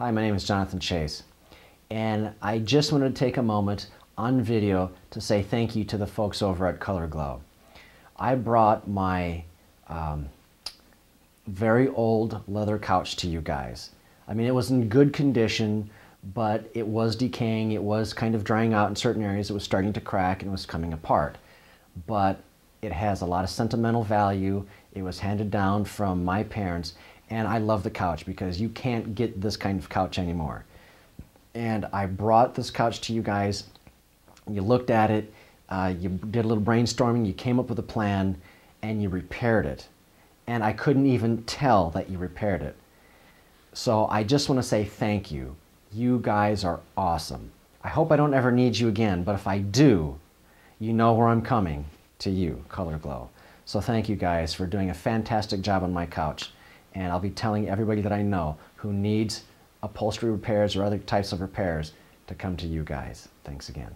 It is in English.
Hi, my name is Jonathan Chase, and I just wanted to take a moment on video to say thank you to the folks over at Color Glo. I brought my um, very old leather couch to you guys. I mean, it was in good condition, but it was decaying. It was kind of drying out in certain areas. It was starting to crack and was coming apart. But it has a lot of sentimental value. It was handed down from my parents, and I love the couch because you can't get this kind of couch anymore. And I brought this couch to you guys. You looked at it, uh, you did a little brainstorming, you came up with a plan, and you repaired it. And I couldn't even tell that you repaired it. So I just want to say thank you. You guys are awesome. I hope I don't ever need you again, but if I do, you know where I'm coming to you, Color Glo. So thank you guys for doing a fantastic job on my couch. And I'll be telling everybody that I know who needs upholstery repairs or other types of repairs to come to you guys. Thanks again.